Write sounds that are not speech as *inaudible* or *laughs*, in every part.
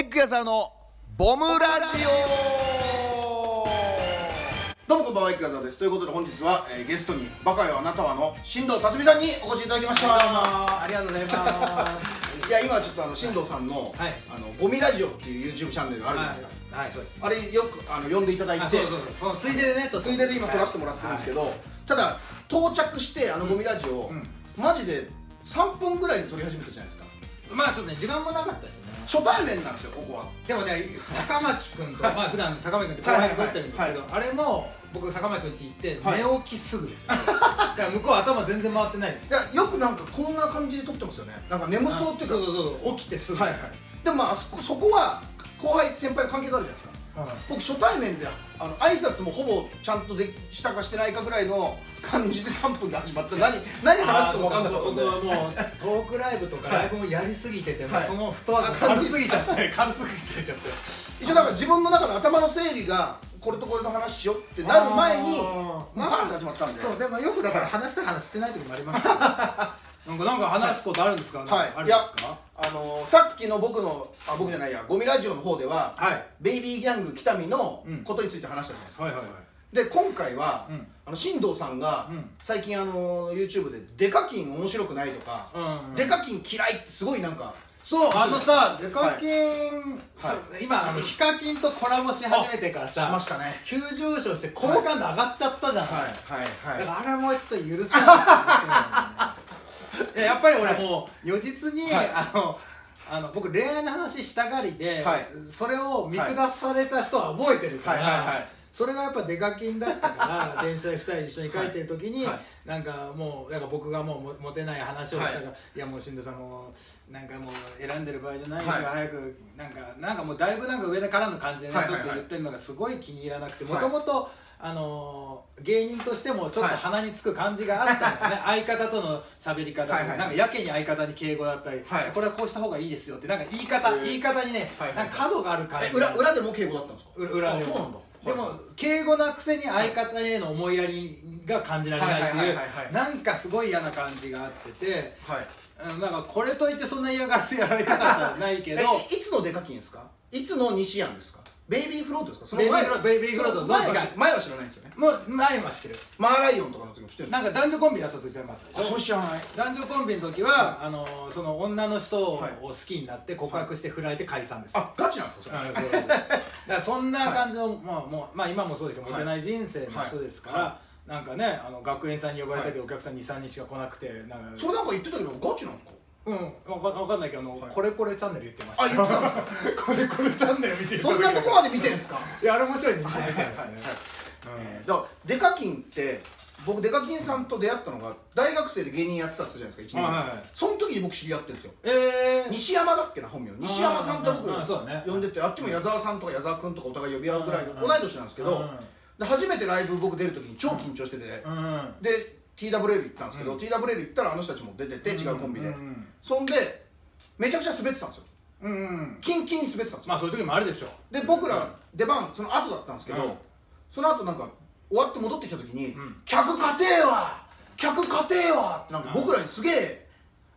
エッグ屋さんのボムラジオ。どうもこんばんはエッグ屋さんです。ということで本日は、えーゲストに「バカよあなたは」の新藤辰巳さんにお越しいただきました。ありがとうございます。いや今ちょっとあの新藤さんの,、はい。あのゴミラジオっていう YouTube チャンネルがあるんですか、はい、はい、そうです。あれよくあの呼んでいただいてあそうそうそう、そのついででね、ついでで今撮らせてもらってるんですけど、ただ到着してあのゴミラジオ、うん。マジで3分ぐらいで撮り始めたじゃないですかまあちょっとね、時間もなかったしね。初対面なんですよここは。でもね、坂巻君と、はい。まあ普段坂巻君って後輩に撮ってるんですけどは、あれも僕坂巻君家行ってはい。寝起きすぐですよ。*laughs* だから向こう頭全然回ってない。いやよくなんかこんな感じで撮ってますよね。なんか眠そうっていうか。そうそうそう、起きてすぐ。はいはい。でもまああそこそこは後輩先輩の関係があるじゃないですか。はい僕初対面であの挨拶もほぼちゃんとでしたかしてないかぐらいの感じで3分で始まって何 *laughs* 何話すか分かんなかった。僕はもうトークライブとかライブもやりすぎてて、そのフットワーク軽すぎちゃって軽すぎちゃって一応だから自分の中の頭の整理がこれとこれの話しようってなる前にパーンと始まったんで。そうでもよくだから話したい話してない時もありますよなんかなんか話すことあるんですか、はい。あるんですか？あのーさっきの僕のあ僕じゃないやゴミラジオの方でははい。ベイビーギャング北見のうん。ことについて話したじゃないですか、はいはいはい。で今回は、うん。あの新藤さんが、うん。最近あの YouTube で「デカキン面白くない」とかうん「デカキン嫌い」ってすごいなんかそうあのさデカキン、はい。今あのヒカキンとコラボし始めてからしさましたね。急上昇して好感度上がっちゃったじゃん、はい。はい。だはい。からあれもちょっと許せないややっぱり俺もう如実に、はい。あのあの僕恋愛の話したがりで、はい。それを見下された人は覚えてるから、はいはいはい。それがやっぱデカキンだったから *laughs* 電車で2人一緒に帰ってる時に、はい。はいなんかもうなんか僕がもうもモテない話をしたから、はい。い、やもう新藤さんもうなんかもう選んでる場合じゃないですよ、はい。早くなんかなんかもうだいぶなんか上からの感じでね、はいちょっと言ってるのがすごい気に入らなくてはい。もともとあのー芸人としてもちょっとはい鼻につく感じがあったんだよね、相方との喋り方とか、はいはい。なんかやけに相方に敬語だったり、はいこれはこうした方がいいですよってなんか言い方、言い方にね、はいはいなんか角がある感じえ裏裏でも敬語だったんですか？裏裏でも。あそうなんだ。でも敬語なくせに相方への思いやりが感じられないっていうはいはいはいはい。はいなんかすごい嫌な感じがあっててはい。うんなんかこれといってそんな嫌がらせやられたかったらないけど。*laughs* えいつのデカキンですか？いつの西安ですか？ベイビーフロートですか？その前ベイビーフロート前前は知らないんですよね。もう前は知ってる。マーライオンとかの時も知ってるなんか男女コンビだった時じゃなかった。あでしょそう知らない。男女コンビの時は、あのその女の人をはい。好きになって告白して振られて解散ですよ、あガチなんですか？それ。だからそんな感じの、まあもうまあ、今もそうですけど、はいモテない人生の人ですから、はなんかねあの学園祭に呼ばれたけど、お客さん23人しか来なくてなんか。それなんか言ってたけどガチなんですか？うんわかわかんないけどあの、はい。これこれチャンネル言ってました。あ言ってた。これこれチャンネル見てそんなとこまで見てんですか？いやあれ面白い。んで見てはいはい。はいはいみたいですね。えーだからデカキンって僕デカキンさんと出会ったのが大学生で芸人やってたって言ったじゃないですか1年。はいはいはい。その時に僕知り合ってるんですよ。えー、西山だっけな本名西山さんと僕あーそうだね。呼んでてあっちも矢沢さんとか矢沢君とかお互い呼び合うぐらいのうん同い年なんですけどで初めてライブ僕出る時に超緊張してて。うんうん。で TWL 行ったんですけどうん。TWL 行ったらあの人たちも出てて違うコンビで。うん。そんでめちゃくちゃ滑ってたんですよ。うんうん。キンキンに滑ってたんですよ。まあそういう時もあるでしょで僕ら出番その後だったんですけど、うん。その後なんか終わって戻ってきた時に「うん。客家庭は客家庭は!」ってなんか僕らにすげえ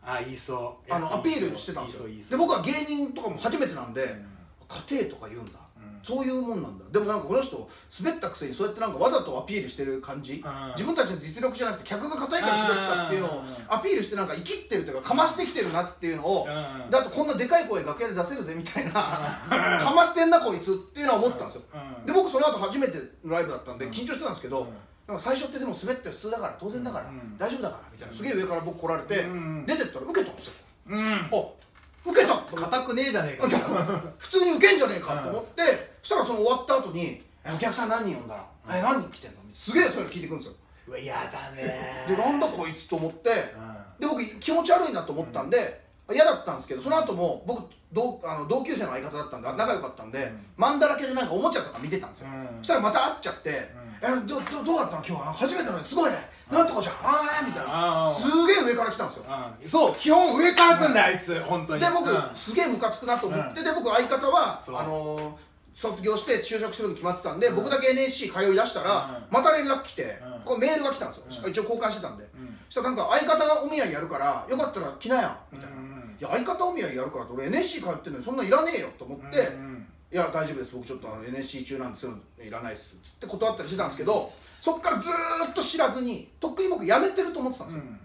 あ言いそう。あのアピールしてたんですよ。で僕は芸人とかも初めてなんで、うん。家庭とか言うんだ、うんそういうもんなんだ。でもなんかこの人滑ったくせにそうやってなんかわざとアピールしてる感じ、うん自分たちの実力じゃなくて客が硬いから滑ったっていうのをうんアピールしてなんか生きってるというかかましてきてるなっていうのを、うん。であとこんなでかい声楽屋で出せるぜみたいなかましてんなこいつっていうのは思ったんですよ、うん。で僕その後初めてのライブだったんでうん。緊張してたんですけど、うん。なんか最初ってでも滑って普通だから当然だから、うん。大丈夫だからみたいな。すげえ上から僕来られて、うん。出てったら受けたんですよ。うん。あ受けた硬くねえじゃねえか。*laughs* 普通に受けんじゃねえかと思って、そしたらその終わった後に「えお客さん何人呼んだの？え何人来てんの?」すげえそういうの聞いてくるんですよ。うわやだね。でなんだこいつと思ってうん。で僕気持ち悪いなと思ったんで、嫌だったんですけどその後も僕同あの同級生の相方だったんで仲良かったんで、うん。マンだらけでなんかおもちゃとか見てたんですよ、うん。そしたらまた会っちゃって「えどどどうだったの？今日は？初めてのにす。ごいね、なんとかじゃん？ああ」みたいな。すげえ上から来たんですよ。うん。そう基本上から来んだよあいつ本当に。で僕、うん。すげえムカつくなと思って、で僕相方はあのー卒業して就職するの決まってたんで、僕だけ NSC 通い出したら、うん。また連絡来て、うん。これメールが来たんですよ、うん。一応交換してたんで、うん。そしたらなんか相方がお見合いやるからよかったら来なよみたいな、うんいや相方お見合いやるからって俺 NSC 通ってるのにそんなんいらねえよと思って、うんいや大丈夫です。僕ちょっとあの NSC 中なんですよいらないっすつって断ったりしてたんですけどそっからずーっと知らずにとっくに僕辞めてると思ってたんですよ、うん。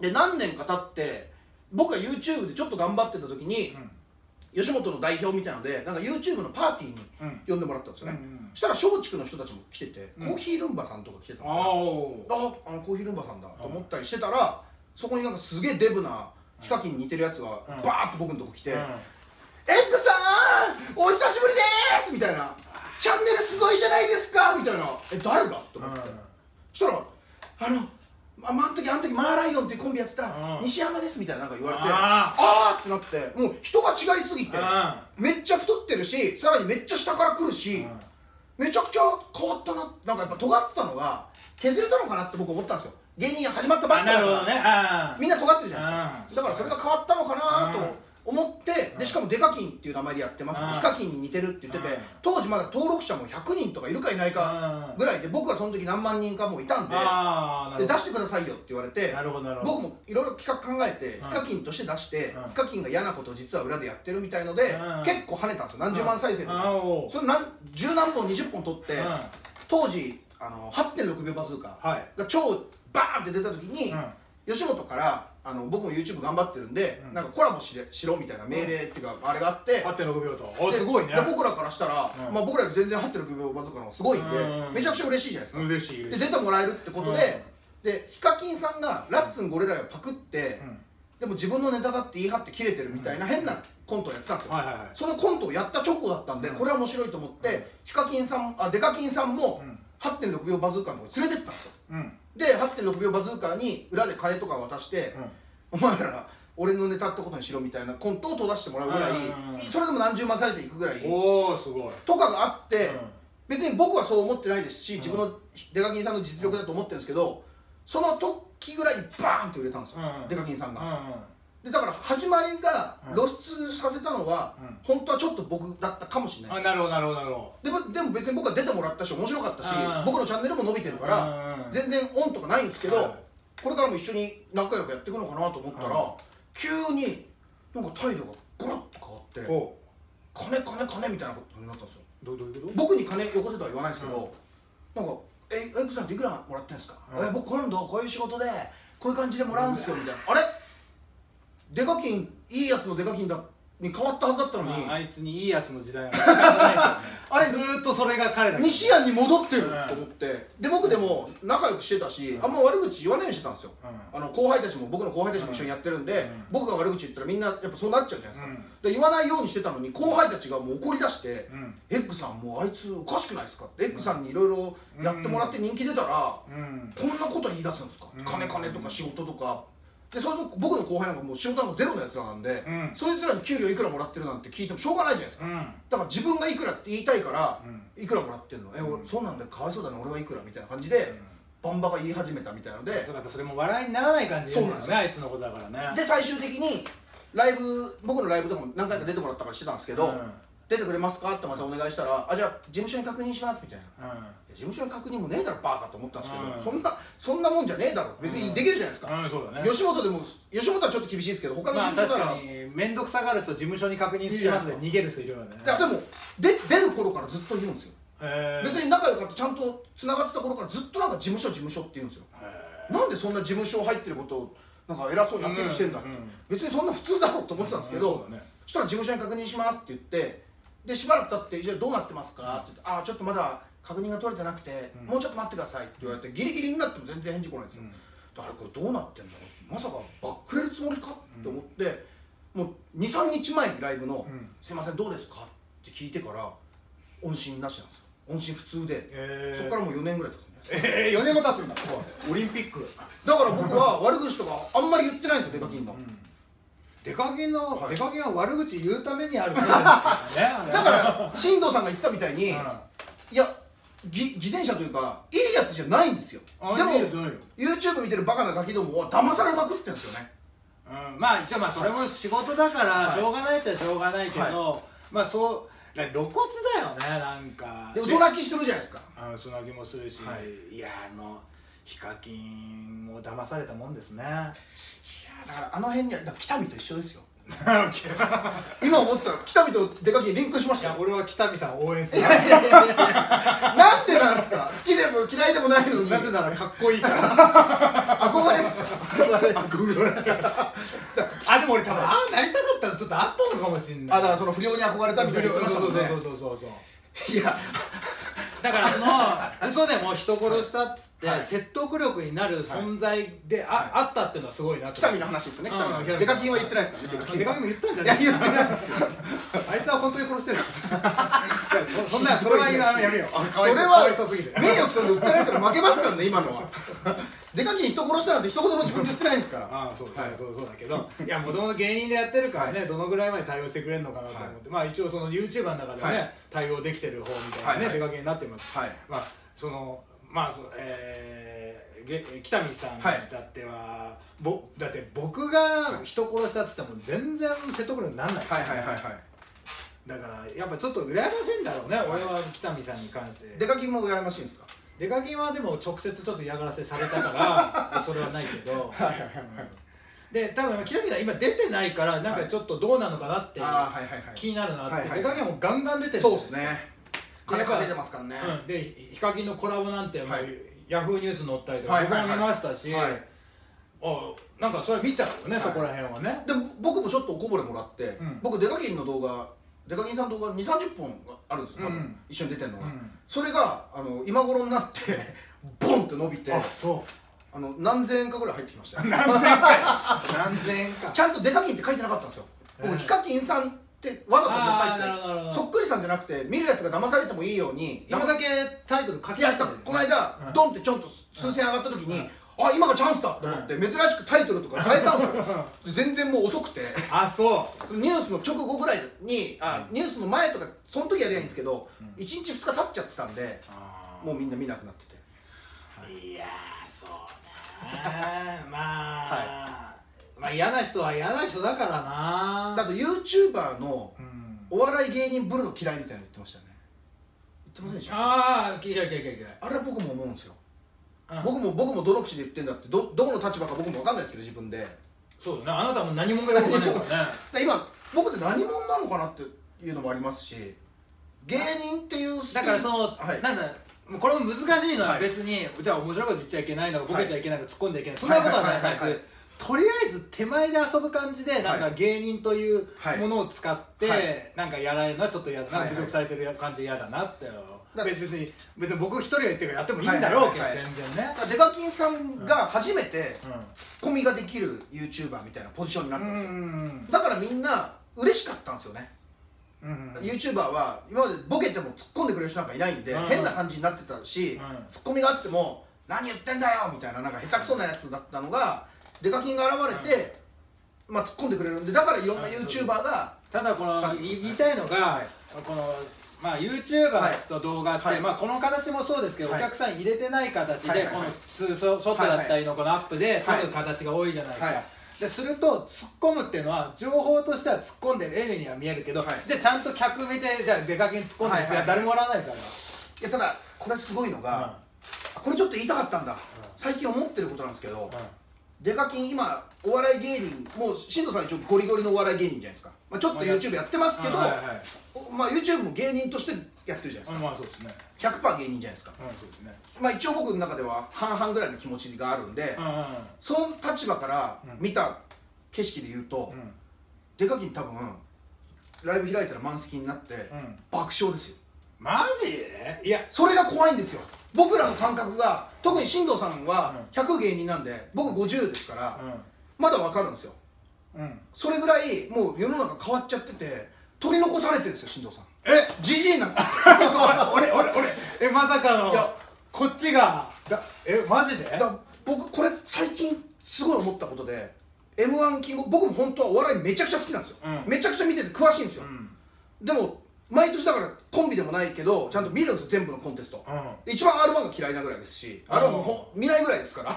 で何年か経って僕が YouTube でちょっと頑張ってた時に、吉本の代表みたいなのでなんか YouTube のパーティーにうん。呼んでもらったんですよね、うんうんそしたら松竹の人たちも来てて、うんコーヒールンバさんとか来てたあからあおあのコーヒールンバさんだと思ったりしてたらそこになんかすげえデブなヒカキンに似てるやつがうん。バーッと僕のとこ来て、うん。エッグさんお久しぶりですみたいな。チャンネルすごいじゃないですかみたいな。え誰が？と思って、そしたらあのあまあの時あの時マーライオンっていうコンビやってたうん。西山ですみたいななんか言われてああーってなってもう人が違いすぎてうめっちゃ太ってるしさらにめっちゃ下から来るし、ん。めちゃくちゃ変わったななんかやっぱ尖ってたのが削れたのかなって僕思ったんですよ。芸人が始まったばっあかだからね。あみんな尖ってるじゃないですか。だからそれが変わったのかなうん。と思ってでしかもデカキンっていう名前でやってます。うん。ヒカキンに似てるって言っててうん。当時まだ登録者も100人とかいるかいないかうん。ぐらいで僕はその時何万人かもういたんでで出してくださいよって言われて僕もいろいろ企画考えてうん。ヒカキンとして出してうん。ヒカキンが嫌なことを実は裏でやってるみたいのでうん。結構跳ねたんですよ。何十万再生とか。それ何十何本20本撮ってうん。当時あの8.6秒バズーカはい。が超バーンって出た時にうん吉本からあの僕も YouTube 頑張ってるんで、うん。なんかコラボしれしろみたいな命令っていうか、あれがあって、8.6秒とおですごいね。で僕らからしたら、うん。まあ、僕らより全然8.6秒バズーカの方がすごいんで、うん。めちゃくちゃ嬉しいじゃないですか、嬉しいで嬉しい。出てもらえるってことで、でヒカキンさんがラッスンゴレラをパクって、うん。でも自分のネタだって言い張って切れてるみたいな変なコントをやってたんですよ、はいはいはい。そのコントをやった直後だったんで、うん。これは面白いと思って、ヒカキンさんあデカキンさんもうん。8.6秒バズーカのとこに連れてったんですよ。うんで8.6秒バズーカに裏で金とか渡して、お前ら俺のネタってことにしろみたいなコントを閉ざしてもらうぐらい、うんそれでも何十万再生いくぐらいおおすごい。とかがあって、うん。別に僕はそう思ってないですし、うん。自分のデカキンさんの実力だと思ってるんですけどその時ぐらいにバーンって売れたんですよ、うんデカキンさんが、うでだから始まりがうん。露出させたのは、うん。本当はちょっと僕だったかもしれない。ですんあなるほどなるほどなるほでもでも別に僕は出てもらったし面白かったし、うん。僕のチャンネルも伸びてるどから、うん全然オンとかないんですけど、はい。これからも一緒に仲良くやっていくのかなと思ったら、うん。急になんか態度がゴロッと変わってお金金金みたいなことになったんですよ。どうどういうこと？僕に金よこせとは言わないですけど、なんか「えエッグさんっていくらもらってんですか？うん。え僕今度こういう仕事でこういう感じでもらうんですよ」みたいな「あれ？デカキンいいやつのデカキンだ」に変わったはずだったのに、まああいつにいいやつの時代は *laughs* あれずーっとそれが彼だ西安に戻ってるうんと思って。で僕でも仲良くしてたしあんま悪口言わないようにしてたんですよ。うん。あの後輩たちも僕の後輩たちも一緒にやってるんで、うん。僕が悪口言ったらみんなやっぱそうなっちゃうじゃないですか、うん。で言わないようにしてたのに後輩たちがもう怒り出してうん「エッグさんもうあいつおかしくないですか?」ってエッグさんにいろいろやってもらって人気出たら、うん。こんなこと言い出すんですか、うん。金金とか仕事とかでそれと僕の後輩なんかもう仕事なんかゼロのやつらなんで、うん。そいつらに給料いくらもらってるなんて聞いてもしょうがないじゃないですか、うん。だから自分がいくらって言いたいから、うん。いくらもらってんの、えうん。俺そうなんだよかわいそうだね俺はいくらみたいな感じで、バンバが言い始めたみたいので、そうだそれも笑いにならない感じですよねあいつのことだからね。で最終的にライブ僕のライブとかも何回か出てもらったからしてたんですけど、うん出てくれますか？ってまたお願いしたらあじゃあ事務所に確認しますみたいな。事務所に確認もねえだろバーカと思ったんですけど、うん。そんなそんなもんじゃねえだろ。別にできるじゃないですか、うんそうだね。吉本でも吉本はちょっと厳しいですけど他のまあ事務所なら、確かに面倒くさがる人事務所に確認しますで逃げる人いるよね。いやでもで出る頃からずっと言うんですよ、別に仲良かったちゃんとつながってた頃からずっとなんか事務所事務所って言うんですよ。へなんでそんな事務所入ってることをなんか偉そうにアピールしてんだって、うん。うん別にそんな普通だろうと思ってたんですけど、そしたら事務所に確認しますって言ってでしばらく経って「じゃあどうなってますか?」って言って「ああちょっとまだ確認が取れてなくて、うん。もうちょっと待ってください」って言われてギリギリになっても全然返事来ないんですよ、うん。だからこれどうなってんだろう？まさかバックれるつもりか？って思って、もう23日前にライブのうん「すいませんどうですか?」って聞いてから音信なしなんですよ。音信不通で、えそこからもう4年ぐらい経つんですえー、*laughs* 4年も経つんだ。オリンピック。だから僕は悪口とかあんまり言ってないんですよデカキンの、デカキンの、はい。デカキンは悪口言うためにある。からねだから進藤さんが言ってたみたいに、うん。いやぎ偽善者というかいいやつじゃないんですよ。あでもいいよ。YouTube 見てるバカなガキどもは騙されまくってるんですよね。うん、まあ一応まあそれも仕事だからはい。しょうがないっちゃしょうがないけど、まあそう露骨だよねなんか。で嘘泣きしてるじゃないですか。あ嘘泣きもするし、、はいやあのヒカキンも騙されたもんですねだからあの辺にはだから北見と一緒ですよ。*laughs* 今思った北見とデカキンリンクしまいしたよ。や俺は北見さんを応援する。なんでなんですか？好きでも嫌いでもないのに。なぜならかっこいいから。憧れですか？*laughs* あでも俺多分ああなりたかったのちょっとあったのかもしんない。あだからその不良に憧れたみたいな言ってましたもんね。そうそうそうそうそういやだからその *laughs* 嘘でも人殺したっつって、はい。説得力になる存在であ,、あったっていうのはすごいなと。北見の話ですよね北うん見のデカキンは言ってないですからねデカキンも言ったんじゃいないや言ってないですよ。*laughs* あいつは本当に殺してるいやそそんなそれはやめよう。それは名誉毀損で訴えられたら負けますからね今のはデカキン人殺したなんて一言も自分で言ってないんですから。ああそうそうはい。そうそうだけど。いやもともと芸人でやってるからね、どのぐらいまで対応してくれるのかなと思って、まあ一応その YouTuber の中ではね、はい。対応できてる方みたいなね、はいはい。出かけになってます。はい。まあそのまあそえーげ北見さんに至っては、ぼだって僕が人殺したっつっても全然説得力にならないですよ。ねはいはいはいはい。だからやっぱちょっと羨ましいんだろうね、俺は北見さんに関して。デカキンも羨ましいんですか？出かけはでも直接ちょっと嫌がらせされたから *laughs* それはないけど。はいはいはいで多分北見さん今出てないからなんかちょっとどうなのかなってああはいはいはい。気になるなって、はいはい。出かけはもうガンガン出てるそうですね。金稼いでますからね。うん、でヒカキンのコラボなんてもう、はい。ヤフーニュースに載ったりとか僕はいはい。はいも見ましたし、はい。あなんかそれ見ちゃうよね、はいそこら辺はね。でも僕もちょっとおこぼれもらって、ん。僕デカキンの動画デカキンさんの動画2 3 0本あるんですよ、ま一緒に出てるのが、うん。それがあの今頃になって *laughs* ボンって伸びてあそう。あの何千円かぐらい入ってきましたよ。何千円か *laughs* ちゃんとデカキンって書いてなかったんですよ。僕え。えヒカキンさんってわざと書いてそっくりさんじゃなくて見るやつが騙されてもいいように今だけタイトル書き出したこの間、うん。ドンってちょんと数千円上がった時に、あ今がチャンスだと思って、珍しくタイトルとか変えたんですよ。*laughs* 全然もう遅くて。あそう。ニュースの直後ぐらいにあ、ニュースの前とかその時やりゃいいんですけど、1日2日経っちゃってたんでもうみんな見なくなってて。い。やーそうね。*laughs* まあ、まあ嫌な人は嫌な人だからな。だと YouTuber のうん。お笑い芸人ぶるの嫌いみたいなの言ってましたよね。言ってませんでしたああ嫌い嫌い嫌い嫌い。あれは僕も思うんですよ、うん。僕も僕もどの口で言ってんだってどどこの立場か僕も分かんないですけど自分で。そうだね。あなたも何者かよくわかんないからね。*laughs* ら今僕って何者なのかなっていうのもありますし芸人っていうだからその、はい。なんだこれも難しいのははい。別に、じゃあ面白いこと言っちゃいけないのかボケちゃいけないのか突っ込んじゃいけない、そんはないことはなはいはいはいはいくとりあえず手前で遊ぶ感じでなんかはい。芸人というはいものを使って、はい。なんかやられるのはちょっと嫌だな、侮辱されてる感じ嫌だなって。だ別別に別に僕一人が言ってるからやってもいいんだろうけど、全然ね。デカキンさんが初めてうツッコミができる YouTuber みたいなポジションになったんんですよ、うんだからみんな嬉しかったんですよね、YouTuber は今までボケても突っ込んでくれる人なんかいないんで、うん。変な感じになってたし、うん。ツッコミがあっても「何言ってんだよ!」みたいななんか下手くそなやつだったのがデカキンが現れて、まあ、突っ込んでくれるんでだからいろんなう。ん YouTuber が、ただこのはい。言いたいのが、はい。このまあ YouTuber と動画って、はい。まあこの形もそうですけど、はい。お客さん入れてない形で、この普通ショショットだったりのこのアップで撮はい。る形が多いじゃないですか、はい。ですると突っ込むっていうのは情報としては突っ込んでる絵には見えるけど、はい。じゃあちゃんと客見てじゃあ出かけに突っ込んでる、はい。はいはい誰も笑わないですよいやただこれすごいのあが、これちょっと言いたかったんだ、最近思ってることなんですけど、れは、デカキン今お笑い芸人もう進藤さん一応ゴリゴリのお笑い芸人じゃないですか、まあ、ちょっと YouTube やってますけど、はいはいまあ、YouTube も芸人としてやってるじゃないですうんまあそうですね。か100%芸人じゃないですか。うんそうですね。まあ一応僕の中では半々ぐらいの気持ちがあるんで、その立場からうん。見た景色で言うと、うん。デカキン多分ライブ開いたら満席になって、うん。爆笑ですよ。マジ？でいや。それが怖いんですよ僕らの感覚が特に進藤さんは100芸人なんで僕50ですから、まだ分かるんですよ。うん。うんそれぐらいもう世の中変わっちゃってて取り残されてるんですよ進藤さん。え？じじいなんです俺俺俺えまさかのいや。こっちがだえマジで？だ僕これ最近すごい思ったことで m 1キング僕も本当はお笑いめちゃくちゃ好きなんですよ、うん。めちゃくちゃ見てて詳しいんですよ、うん。でも毎年だからコンビでもないけどちゃんと見るんですよ全部のコンテスト、うん。一番 r 1が嫌いなぐらいですし r 1もほ見ないぐらいですから。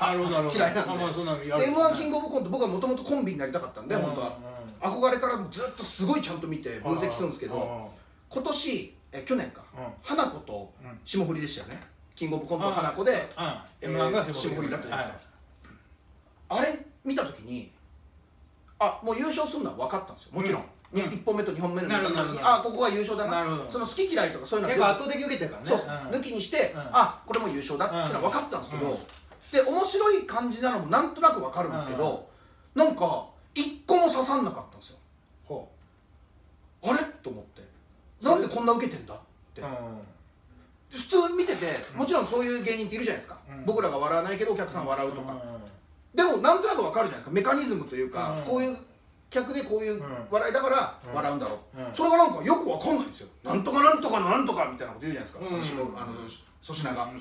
嫌いなんで。あまあそんなのでやる m 1キングオブコント僕はもともとコンビになりたかったんで、うん本当は。憧れからもずっとすごいちゃんと見て分析するんですけうんど今年え去年か、うん。花子とうん。霜降りでしたよね。キングオブコント花子で、うん。えー M1 が霜降り。だったじゃないですか、あれ見た時にあもう優勝するのは分かったんですよ。もちろん、うん。に1本目と2本目のなるほどなるほど。あここが優勝だな。その好き嫌いとかそういうのは結構圧倒的受けてるからね。そう。抜きにして、うん。あこれも優勝だっていうのは分かったんですけど、うん。で面白い感じなのもなんとなく分かるんですけど、なんか一個も刺さんなかったんですよ。ほあれ？と思って。なんでこんな受けてんだ？って、普通見ててもちろんそういう芸人っているじゃないですか、うん。僕らが笑わないけどお客さん笑うとか、うん。でもなんとなく分かるじゃないですか。メカニズムというか、うん。こういう客でこういううん。笑いだからうん。笑うんだろう、うん。それがなんかよく分かんないんですよ。なんとかなんとかのなんとかみたいなこと言うじゃないですか、うん。あの粗品が、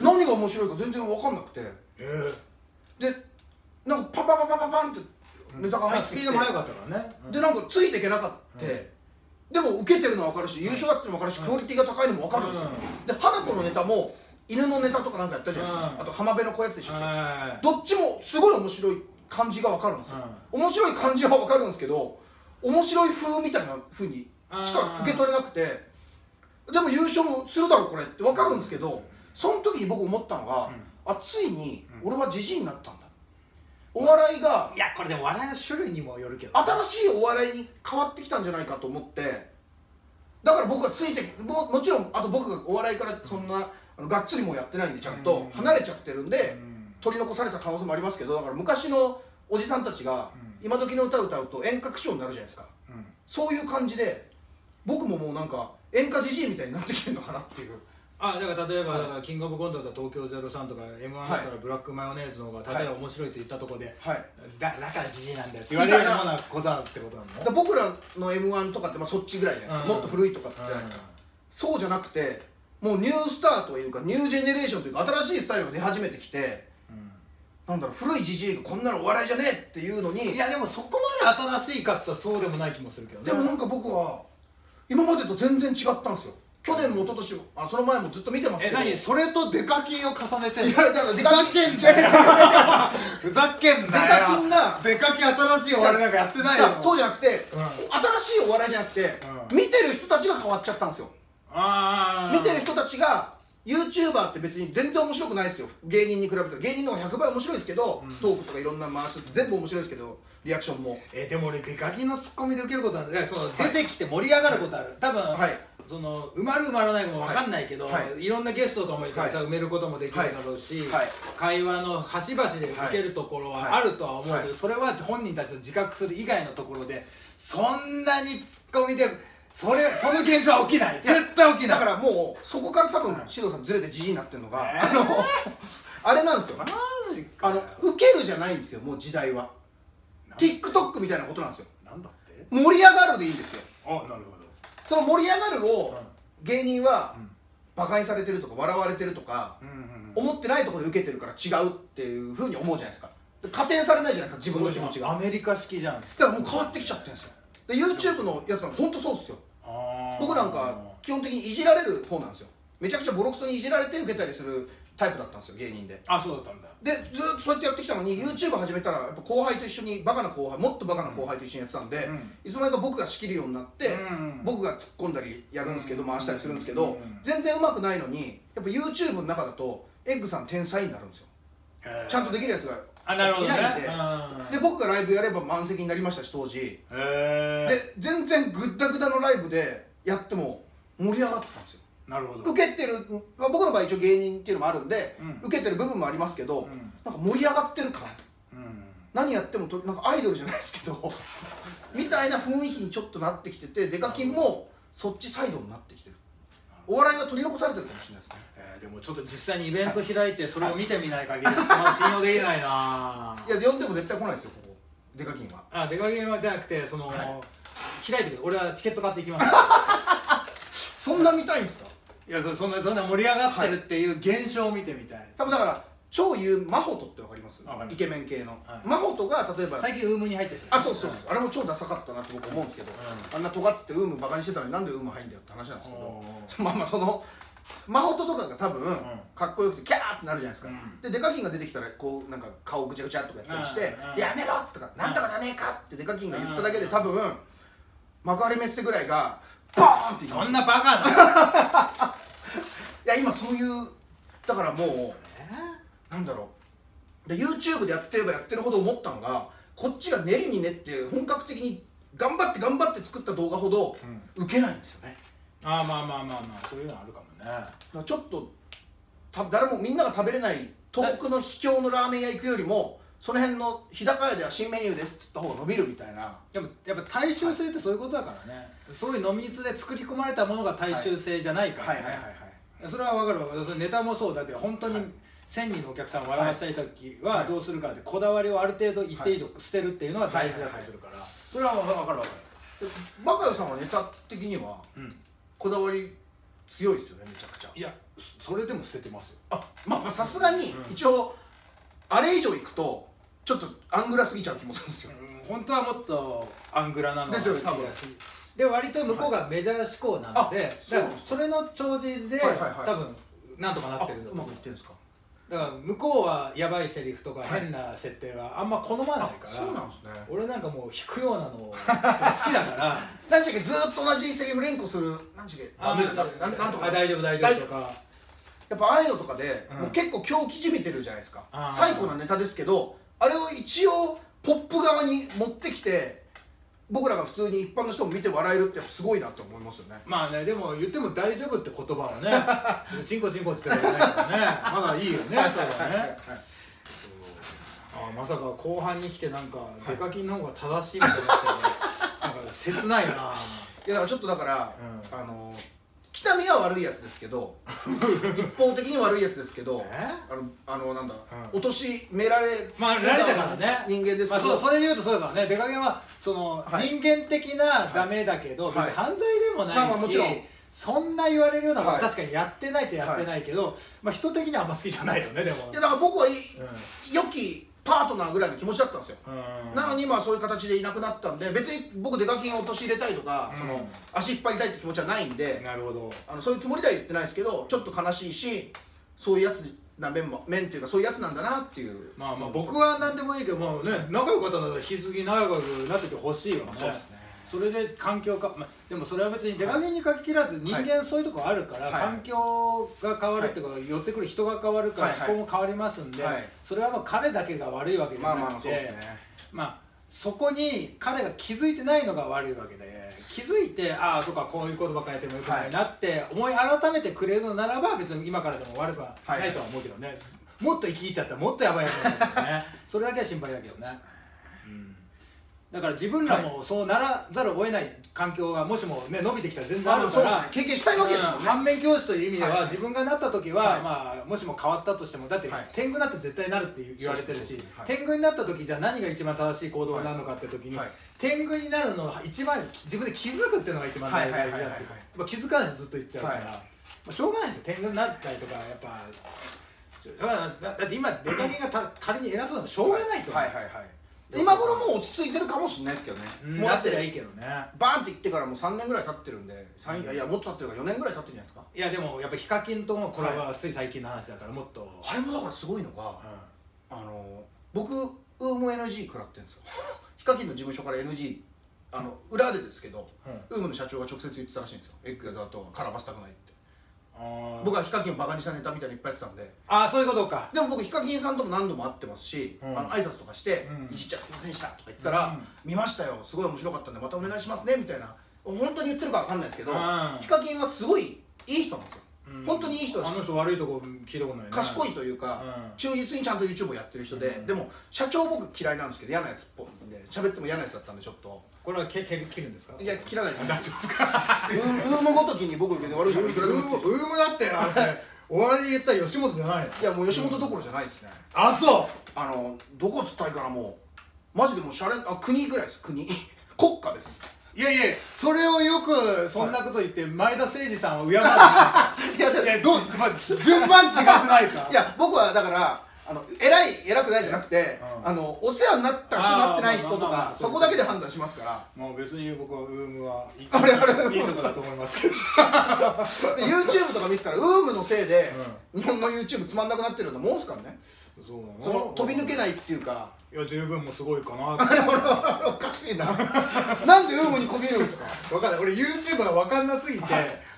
何が面白いか全然分かんなくて。えでなんかパパパパパパンってえネタが入ってきて、スピードも速かったからね。でなんかついていけなかった、うん。でも受けてるのは分かるし優勝だってのも分かるし、クオリティが高いのも分かるんですよ、で花子のネタも犬のネタとかなんかやったじゃないですか、うん。あと浜辺の子やつでしたっけ、はどっちもすごい面白い感じが分かるんですよ、面白い感じは分かるんですけど面白い風みたいな風にしか受け取れなくてでも優勝もするだろうこれって分かるんですけどその時に僕思ったのが、あついに俺はじじいになったんだお笑いがいいやこれでも笑いの種類にもよるけど新しいお笑いに変わってきたんじゃないかと思ってだから僕はついてももちろんあと僕がお笑いからそんな、あのがっつりもうやってないんでちゃんとうん。離れちゃってるんで、うん取り残された可能性もありますけどだから昔のおじさんたちがうん。今時の歌を歌うと演歌歌手になるじゃないですか。うん。そういう感じで僕ももうなんか演歌じじいみたいになってきてるのかなっていう。あだから例えば、はい。キングオブコントだったら東京03とか m 1だったらブラックマヨネーズの方が例えば面白いと言ったところで、はい。だだからじじいなんだよって言われるようなことだってことなの僕らの m 1とかってまあそっちぐらいじゃないですか、うん。もっと古いとかってじゃないですか、そうじゃなくてもうニュースターというかニュージェネレーションというか新しいスタイルが出始めてきてうんなんだろう古いじじいがこんなのお笑いじゃねえっていうのにいやでもそこまで新しいかつったらそうでもない気もするけどね。でもなんか僕は今までと全然違ったんですよ。去年も一昨年もあその前もずっと見てますけど。え何？それとデカキンを重ねて。んのいやだからデカキンけんじゃんふざけんなよ。デカキンがデカキン新しいお笑いなんかやってないいよやそうじゃなくて、うん。新しいお笑いじゃなくて、うん。見てる人たちが変わっちゃったんですよ。ああ見てる人たちが YouTuber って別に全然面白くないですよ。芸人に比べたら。芸人の方が100倍面白いですけど、うん。トークとかいろんな回し全部面白いですけどリアクションも。えでも俺デカキンのツッコミで受けることある。ねそのはい。出てきて盛り上がることある。多分、はい。その埋まる埋まらないも分かんないけど、はい。い、ろんなゲストとかもいたらさ、はい。埋めることもできるだろうし、はい。会話の端々で受けるところはい。はあるとは思うけど、はい。それは本人たちの自覚する以外のところでそんなにツッコミでそれその現象は起きない。絶対起きない。だからもうそこから多分獅童さんずれてじじいになってるのが、えー？あのあれなんですよ。マジあの受けるじゃないんですよもう時代は。TikTok みたいなことなんですよ。なんだって？盛り上がるでいいんですよ。あなるほど。その盛り上がるをう芸人はうん。馬鹿にされてるとか笑われてるとか思ってないところで受けてるから違うっていうふうに思うじゃないですか。で加点されないじゃないですか自分の気持ちが。アメリカ式じゃん。だからもう変わってきちゃってるんですよ。で YouTube のやつは本当そうっすよ僕なんか基本的にいじられる方なんですよ。めちゃくちゃボロクソにいじられて受けたりするタイプだったんですよ芸人で。あそうだったんだ。でずーっとそうやってやってきたのに YouTube 始めたらやっぱ後輩と一緒にバカな後輩もっとバカな後輩と一緒にやってたんで、うん。いつの間にか僕が仕切るようになって、うん僕が突っ込んだりやるんですけど、うん回したりするんですけど、うん全然うまくないのにやっぱ YouTube の中だとエッグさん天才になるんですよ。ちゃんとできるやつがあなるほどね。いないんで。うんで僕がライブやれば満席になりましたし当時。で全然グッダグダのライブでやっても盛り上がってたんですよ。なるほど。受けてる、まあ、僕の場合一応芸人っていうのもあるんで、うん。受けてる部分もありますけど、うん。なんか盛り上がってる感。うん。何やってもとなんかアイドルじゃないですけど *laughs* みたいな雰囲気にちょっとなってきててデカキンもそっちサイドになってきてる。お笑いが取り残されてるかもしれないですね。えーでもちょっと実際にイベント開いてそれを見てみない限りその信用できないな。*laughs* いや呼んでも絶対来ないですよここ。デカキンは。あ出かけはじゃなくてその、はい開いてくれ。俺はチケット買っていきます。*laughs* そんな見たいんですか？いやそそんなそんな盛り上がってるっていう現象を見てみたい、多分だから超有マホトってわかります？イケメン系の、はい。マホトが例えば最近ウームに入ってるあそうそうそう。あれも超ダサかったなって僕思うんですけど、うあんな尖っててウームバカにしてたのになんでウーム入んだよって話なんですけどおまあまあそのマホトとかが多分、ん。かっこよくてキャーってなるじゃないですか、うん。でデカキンが出てきたらこうなんか顔ぐちゃぐちゃとかやったりしてやめろ!」とか「なんとかじゃねえか!」ってデカキンが言っただけでうん多分幕張メッセぐらいがボーンってそんなバカな。*laughs* いや今そういうだからもうなんだろう。で YouTube でやってればやってるほど思ったのがこっちが練りに練って本格的に頑張って頑張って作った動画ほど受けないんですよね。ああまあまあまあまあそういうのあるかもね。ちょっとた誰もみんなが食べれない遠くの秘境のラーメン屋行くよりもその辺の日高屋では新メニューですっつった方が伸びるみたいな。でもやっぱ大衆性ってそういうことだからね、そういう飲み水で作り込まれたものが大衆性じゃないからね、それは分かるわかる。それネタもそうだって本当に1000人のお客さんを笑わせたい時はどうするかってこだわりをある程度一定以上捨てるっていうのは大事だったりするから。それは分かる分かる。バカヨさんはネタ的にはうん。こだわり強いですよねめちゃくちゃ。いやそれでも捨ててますよ。あまあさすがに一応あれ以上いくとちょっとアングラすぎちゃう気もするんですよ。うん本当はもっとアングラなのですよね多分。で割と向こうがメジャー志向なので、はい。あそれの調子で、はいはいはい。多分なんとかなあってるう。うまくいってるんですか？だから向こうはやばいセリフとかはい。変な設定はあんま好まないから、そうなんですね。俺なんかもう引くようなの *laughs* 好きだから。何でしたっけ？ずーっと同じセリフ連呼する何でしたっけ？あなんとか。あ大丈夫大丈夫とかやっぱああいうのとかで、うん。もう結構狂気じめてるじゃないですか。最高なネタですけどあれを一応ポップ側に持ってきて僕らが普通に一般の人も見て笑えるってすごいなって思いますよね。まあねでも言っても大丈夫って言葉はね *laughs* チンコチンコって言ってるわけないからね。まだいいよねそれはね。あまさか後半に来てなんかデカキンの方が正しいみたいになってなんか切ないな。いやだからちょっとだから、うん。あの北見は悪いやつですけど一方的に悪いやつですけどえ？あのあのなんだ、うん。落としめられまあ慣れたからね。人間ですまあ、けど、そうそれで言うとそうだからね。デカゲンはその、はい。人間的なダメだけど、はい。犯罪でもないし、まあまあもちろん。そんな言われるようなことはい。確かにやってないっちゃやってないけど、まあ人的にはあんま好きじゃないよねでも。いやだから僕はいい、う良きパートナーぐらいの気持ちだったんですよ。うん。なのにまあそういう形でいなくなったんで別に僕デカキンを陥れたいとか、うん。その足引っ張りたいって気持ちはないんで、なるほど。あのそういうつもりでは言ってないですけどちょっと悲しいしそういうやつな面も面っていうかそういうやつなんだなっていう。まあまあ僕は何でもいいけどもうね仲良かったんだったら引き継ぎ仲良くなっててほしいわね。そうですねそれで環境か、まあ、でもそれは別にデカゲンに限らず人間そういうとこあるから、はい。環境が変わるっていうか、寄ってくる人が変わるから思考も変わりますんで、はい。それはもう彼だけが悪いわけじゃなくて、まあそこに彼が気づいてないのが悪いわけで気づいてああそうかこういうことばっかりやってもよくないなって思い改めてくれるのならば別に今からでも悪くはないとは思うけどね、もっと生き切っちゃったらもっとやばいやつだけどね。*laughs* それだけは心配だけどね、うん、だから自分らもそうならざるを得ない環境がもしもね伸びてきたら全然あるから経験したいわけですもんね、うん。反面教師という意味では、はい自分がなった時は、はいまあ、もしも変わったとしてもだって、はい天狗になって絶対なるって言われてるし、天狗になった時じゃあ何が一番正しい行動になるのかって時に、はい。天狗になるのは一番自分で気づくっていうのが一番大事だって気づかないとずっと言っちゃうから、はい。まあ、しょうがないですよ。天狗になったりとかやっぱだって今デカゲンがた仮に偉そうでもしょうがないと思う、はいはいはい今頃もう落ち着いてるかもしれないですけどね、うんもうだってなってりゃいいけどね。バーンって言ってからもう3年ぐらい経ってるんで三いやいやもっと経ってるから4年ぐらい経ってるんじゃないですか。いやでもやっぱヒカキンとのコラボはつい最近の話だからもっと、あれもだからすごいのがうあの僕ウーム NG 食らってるんですよ。ヒカキンの事務所から NG あの裏でですけどんうん。ウームの社長が直接言ってたらしいんですよ。エッグやザートは絡ませたくないって僕はヒカキンをバカにしたネタみたいにいっぱいやってたんで。あーそういうことか。でも僕ヒカキンさんとも何度も会ってますし、うん。あの挨拶とかしてうん「いじっちゃってすいませんでした」とか言ったら「うん。見ましたよすごい面白かったんでまたお願いしますね」みたいな本当に言ってるか分かんないですけど、うん。ヒカキンはすごいいい人なんですよ、うん。本当にいい人だしあの人悪いとこ聞いたことないね賢いというか、うん。忠実にちゃんと YouTube をやってる人で、うん。でも社長僕嫌いなんですけど嫌なやつっぽいんで喋っても嫌なやつだったんでちょっとこれはけけ切るんですか？いや嫌いないです。大丈夫ですか？ウームごときに僕悪い人いくらでウームだってあれお笑いで言ったら吉本じゃない。のいやもう吉本どころじゃないですね、あそう。あのどこつったらいいかなもうマジでもうシャレあ国ぐらいです。国。*laughs* 国家です。いやいやそれをよくそんなこと言って前田誠司さんを敬う *laughs* いやいやどう、まあ、順番違くないか。いや僕はだからあの偉い偉くないじゃなくて、うん。あのお世話になった人なってない人とかそこだけで判断しますから。もう別に僕はウームはいいあれあれいいとこだと思いますけど。で YouTube とか見てたらウームのせいで、日本の YouTube つまんなくなってるようなもんすからねそうその飛び抜けないっていうか。いいや十分もすごいかな。*laughs* おかしいな。*laughs* なんでウームにこびるんですか？分かんない。俺 YouTube が分かんなすぎて、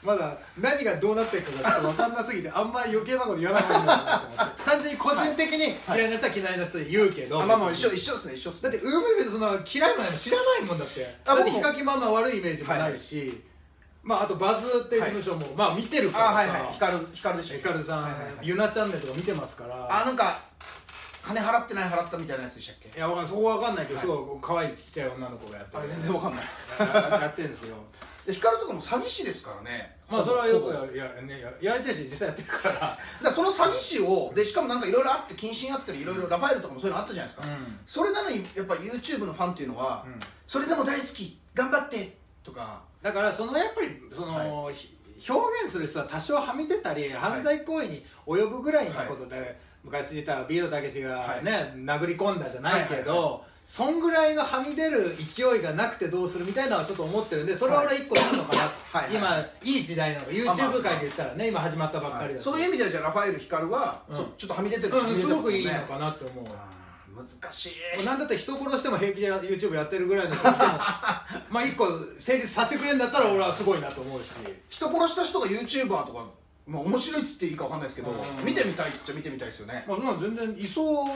まだ何がどうなってるかがちょっと分かんなすぎてあんまり余計なこと言わない方がいいなと思って。単純に個人的に嫌いな人は嫌いな人で言うけど、あまあまあ一緒一緒ですね一緒ですだってウームイベントそんな嫌いもないの知らないもんだって。あだってヒカキンマンの悪いイメージもないし、まああとバズって事務所も、まあ見てるからさ、あはいはい。光る光るでし。たヒカルさん、はいはいはい。ゆなチャンネルとか見てますから。あなんか金払ってない払ったみたいなやつでしたっけ？いやわかんない。そこわかんないけど、すごい可愛いちっちゃい女の子がやってある全然わかんない。ややってるんですよ。*laughs* で光とかも詐欺師ですからね。まあそれはよくほぼ。やや,、ね、ややれてるし実際やってるから。*laughs* だからその詐欺師をでしかもなんかいろいろあって謹慎あったりいろいろラファエルとかもそういうのあったじゃないですか、うん。それなのにやっぱ YouTube のファンっていうのは、うん。それでも大好き頑張ってとか。だからそのやっぱりその、ひ表現する人は多少はみ出たり犯罪行為に及ぶぐらいのことで、昔言ったビートたけしがね、殴り込んだじゃないけど、はいはいそんぐらいのはみ出る勢いがなくてどうするみたいなのはちょっと思ってるんでそれは俺一個いいのかな、はいはい今いい時代なの YouTube 界で言ったらね今始まったばっかりだし、そういう意味ではじゃあラファエル光は、うん。そちょっとはみ出てる、うん、すごくいいのねかなって思う、難しい。なんだったら人殺しても平気で YouTube やってるぐらいの人でも *laughs* まあ一個成立させてくれるんだったら俺はすごいなと思うし。人殺した人が YouTuber とかまあ面白いっつっていいかわかんないですけど、うん。見てみたいっちゃ見てみたいですよね。まあそんなの全然いそう。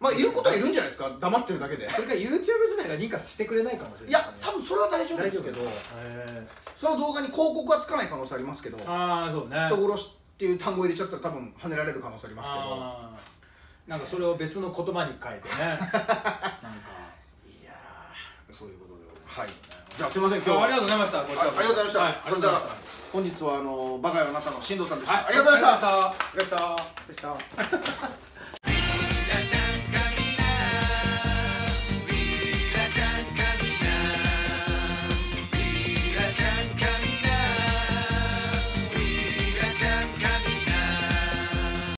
まあいることはいるんじゃないですか？黙ってるだけで。*laughs* それから YouTube 自体が認可してくれないかもしれない。いや多分それは大丈夫ですけど。へその動画に広告はつかない可能性ありますけどーああそうね。人殺しっていう単語入れちゃったら多分跳ねられる可能性ありますけどなんかそれを別の言葉に変えてね。*laughs* なんかいやーそういうことでございます。はい。じゃあすいません今日は。ありがとうございましたご視聴あありがとうございました、はい、ありがとうございました。本日はあのバカよあなたの進藤さんでした、はい、ありがとうございました。ありがとうございました。ありがとうございました